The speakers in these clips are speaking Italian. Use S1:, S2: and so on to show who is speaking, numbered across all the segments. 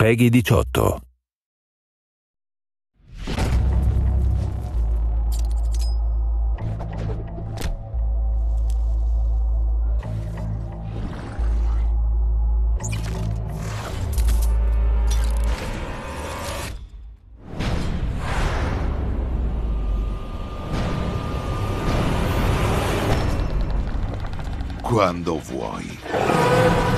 S1: Peggy 18.
S2: Quando vuoi.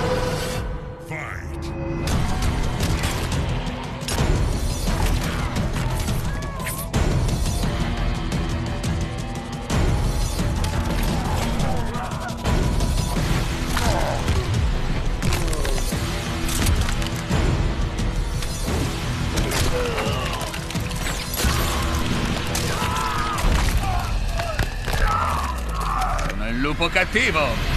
S3: Lupo cattivo!